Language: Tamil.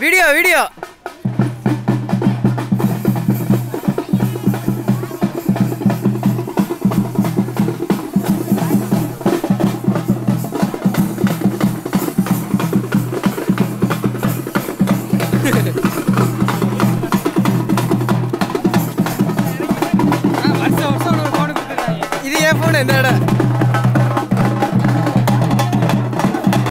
வீடியோ வீடியோ இது என் ஃபோன் என்னடா?